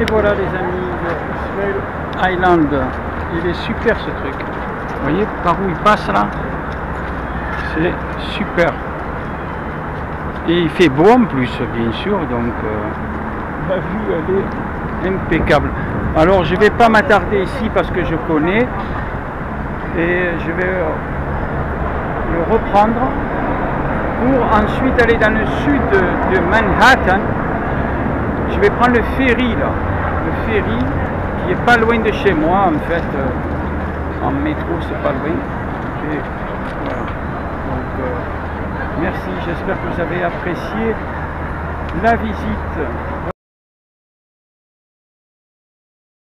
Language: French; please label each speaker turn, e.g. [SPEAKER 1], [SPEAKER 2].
[SPEAKER 1] Et voilà les amis, Island. Il est super ce truc. Vous voyez par où il passe là? C'est super. Et il fait beau en plus, bien sûr, donc euh, la vue elle est impeccable. Alors je vais pas m'attarder ici parce que je connais et je vais le reprendre pour ensuite aller dans le sud de, Manhattan. Je vais prendre le ferry là, le ferry qui est pas loin de chez moi en fait. euh, en métro c'est pas loin. Et voilà. Donc euh, merci, j'espère que vous avez apprécié la visite.